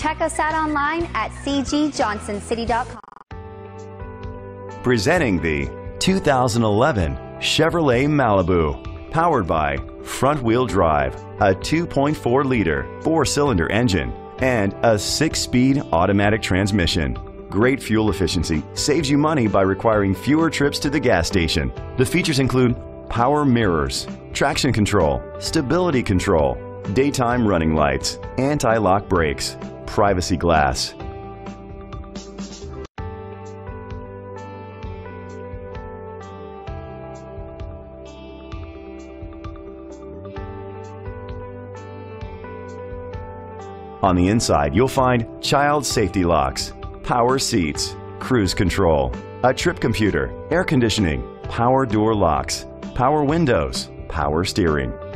check us out online at cgjohnsoncity.com. Presenting the 2011 Chevrolet Malibu, powered by front wheel drive, a 2.4 liter four cylinder engine, and a six speed automatic transmission. Great fuel efficiency saves you money by requiring fewer trips to the gas station. The features include power mirrors, traction control, stability control, daytime running lights, anti-lock brakes, privacy glass. On the inside, you'll find child safety locks, power seats, cruise control, a trip computer, air conditioning, power door locks, power windows, power steering.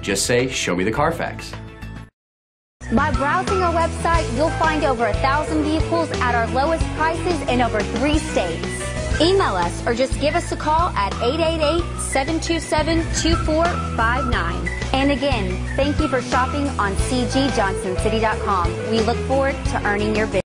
Just say, Show me the Carfax. By browsing our website, you'll find over a thousand vehicles at our lowest prices in over three states. Email us or just give us a call at 888-727-2459. And again, thank you for shopping on cgjohnsoncity.com. We look forward to earning your business.